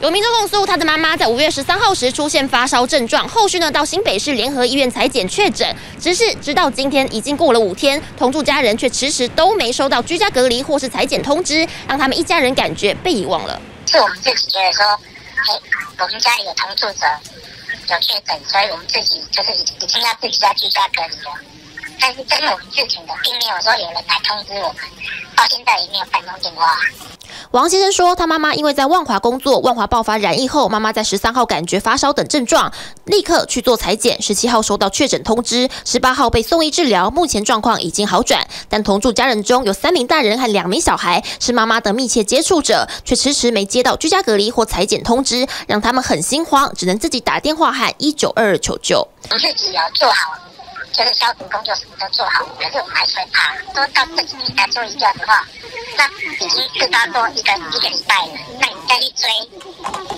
有民众控诉，他的妈妈在五月十三号时出现发烧症状，后续呢到新北市联合医院裁检确诊，只是直到今天已经过了五天，同住家人却迟迟都没收到居家隔离或是裁检通知，让他们一家人感觉被遗忘了。是我们自己觉得说，哎，我们家里有同住者有确诊，所以我们自己就是已经要自己在居家隔离了。但是这是我们自己的，并没有说有人来通知我们，到现在也没有半通电话。王先生说，他妈妈因为在万华工作，万华爆发染疫后，妈妈在十三号感觉发烧等症状，立刻去做裁剪，十七号收到确诊通知，十八号被送医治疗，目前状况已经好转。但同住家人中有三名大人和两名小孩是妈妈的密切接触者，却迟迟没接到居家隔离或裁剪通知，让他们很心慌，只能自己打电话和一九二二求救。我自己要做好，就是消毒工作什么都做好，可是我们还是会怕，都到这几天才做一下的话。那已经事发过一个一个礼拜了，那你再去追，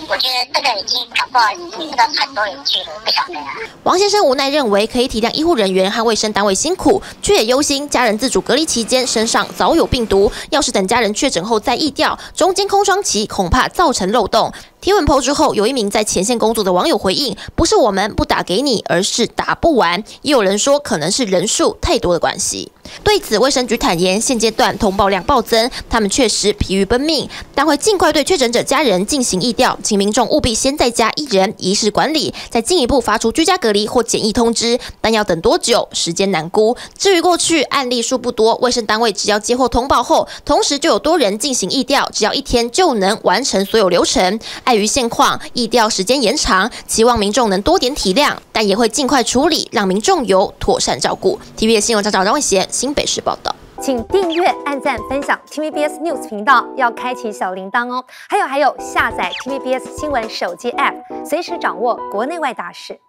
我觉得这个已经搞不好，你不知道很多人去了，不晓得啊。王先生无奈认为，可以体谅医护人员和卫生单位辛苦，却也忧心家人自主隔离期间身上早有病毒，要是等家人确诊后再疫调，中间空窗期恐怕造成漏洞。贴文抛之后，有一名在前线工作的网友回应：“不是我们不打给你，而是打不完。”也有人说，可能是人数太多的关系。对此，卫生局坦言，现阶段通报量暴增，他们确实疲于奔命，但会尽快对确诊者家人进行疫调，请民众务必先在家一人一室管理，再进一步发出居家隔离或检疫通知。但要等多久，时间难估。至于过去案例数不多，卫生单位只要接获通报后，同时就有多人进行疫调，只要一天就能完成所有流程。碍于现况，疫调时间延长，期望民众能多点体谅，但也会尽快处理，让民众有妥善照顾。TVB 新闻张张张伟贤新北市报道，请订阅、按赞、分享 TVBS News 频道，要开启小铃铛哦。还有还有，下载 TVBS 新闻手机 App，随时掌握国内外大事。